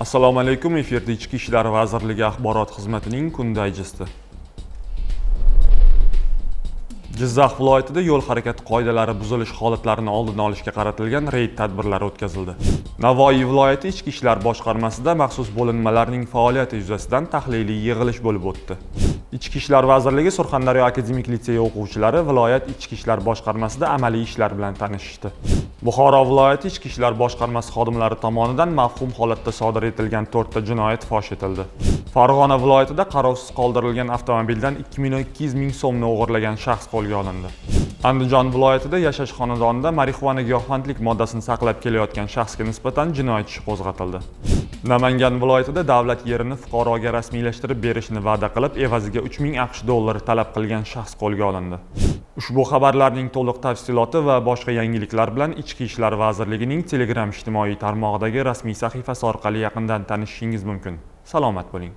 assalomu alaykum efirda ichki ishlar vazirligi axborot xizmatining kun dayjesti jizzax viloyatida yo'l harakati qoidalari buzilish holatlarini oldini olishga qaratilgan reyd tadbirlari o'tkazildi. Navoiy viloyati ichki ishlar boshqarmasida maxsus bo'linmalarning faoliyati yuzasidan tahliliy yig'ilish bo'lib o'tdi. Ichki ishlar vazirligi surxondaryo akademik litseyi o'quvchilari viloyat ichki ishlar boshqarmasida amaliy ishlar bilan tanishishdi. Buxoro viloyati ichki ishlar boshqarmasi xodimlari tomonidan mavhum holatda sodir etilgan to'rtta jinoyat fosh etildi. Farg'ona viloyatida qarovsiz qoldirilgan avtomobildan ikki million ikki yuz ming so'mni o'g'irlagan shaxs qo'lga olindi. Andijon viloyatida yashash xonadonida marixuana giyohvandlik moddasini saqlab kelayotgan shaxsga nisbatan jinoyat ishi qo'zg'atildi. Namangan viloyatida davlat yerini fuqaroga rasmiylashtirib berishni va'da qilib evaziga 3000 ming aqsh dollari talab qilgan shaxs qo'lga olindi. Ushbu xabarlarning to'liq tafsiloti va boshqa yangiliklar bilan ichki ishlar vazirligining telegram ijtimoiy tarmog'idagi rasmiy sahifasi orqali yaqindan tanishishingiz mumkin. Salomat bo'ling.